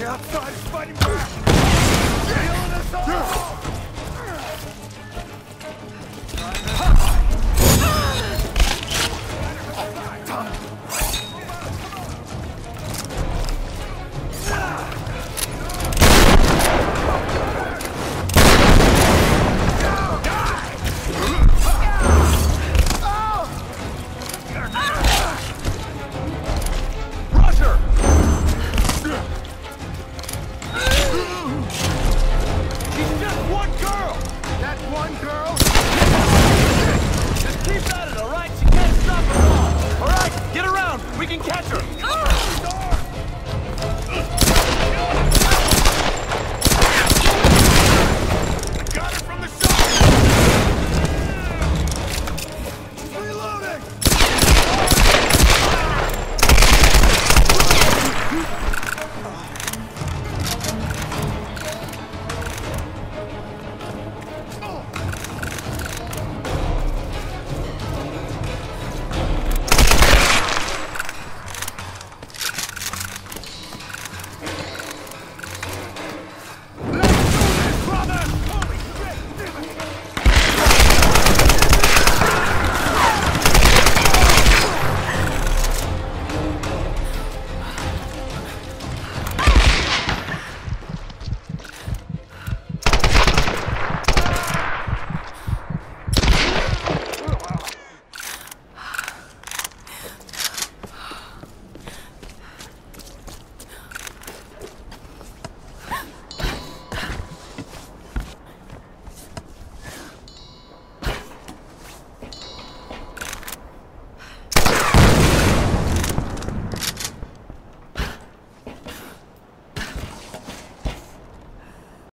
The outside is fighting back! Killing us all!